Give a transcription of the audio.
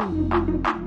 음.